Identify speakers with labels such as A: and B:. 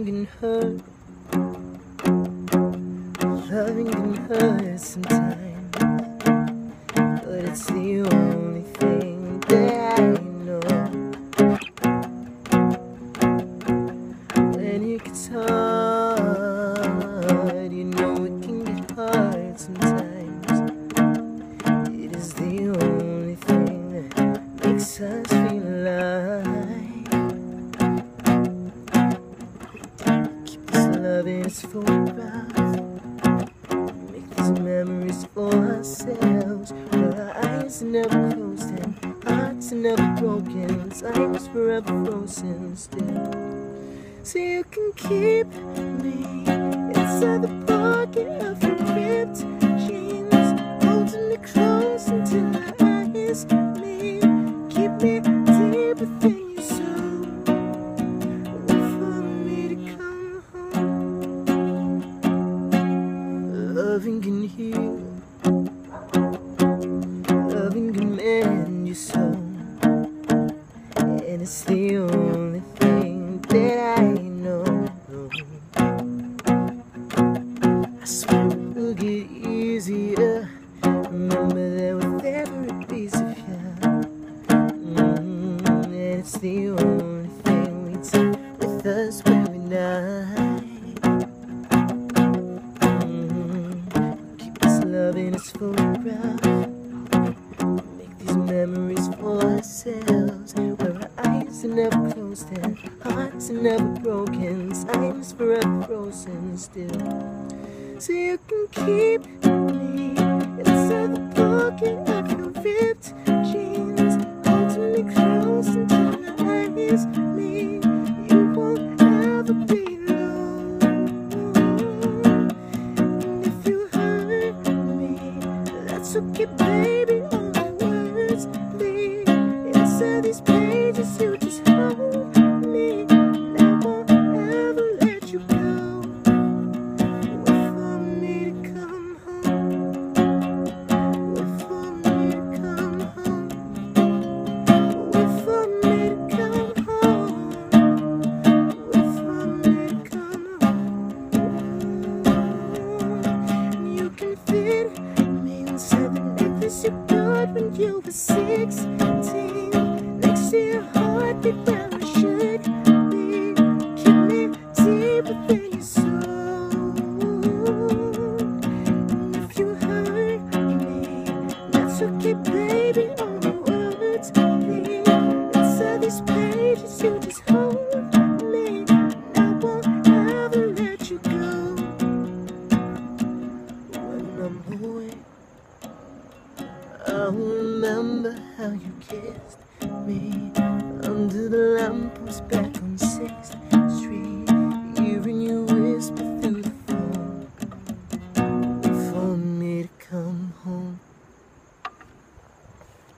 A: Loving can hurt. Loving can hurt sometimes. Love its photograph. Make these memories for ourselves. Where our eyes never closed and hearts never broken. Time is forever frozen still. So you can keep me inside the pocket of your ripped Loving can mend your soul. And it's the only thing that I know. I swear it will get easier. Remember that with every piece of you. Mm, and it's the only thing we take with us photograph. Make these memories for ourselves. Where our eyes are never closed and hearts are never broken. Time is forever frozen still. So you can keep me inside the pocket of your ripped got when you were sixteen. I'll remember how you kissed me under the lamppost back